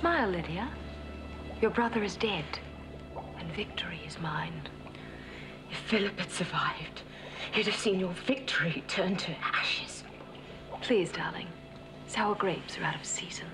Smile, Lydia. Your brother is dead, and victory is mine. If Philip had survived, he'd have seen your victory turn to ashes. Please, darling. Sour grapes are out of season.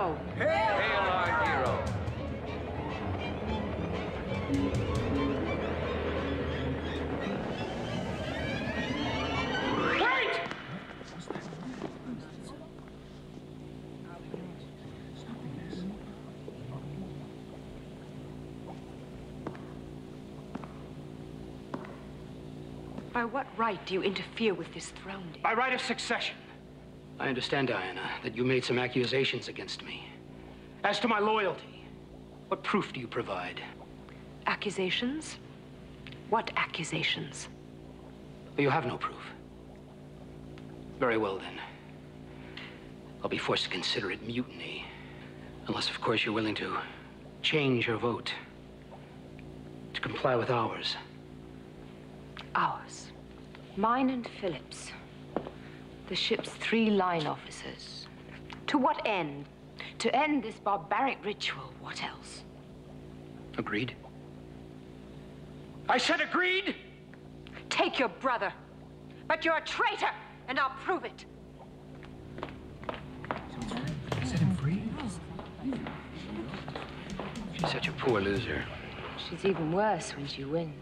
Hero! Hail our hero! By what right do you interfere with this throne? By right of succession. I understand, Diana, that you made some accusations against me. As to my loyalty, what proof do you provide? Accusations? What accusations? You have no proof. Very well, then. I'll be forced to consider it mutiny. Unless, of course, you're willing to change your vote. To comply with ours. Ours. Mine and Philip's. The ship's three line officers. To what end? To end this barbaric ritual. What else? Agreed? I said agreed! Take your brother. But you're a traitor, and I'll prove it. Set him free? She's such a poor loser. She's even worse when she wins.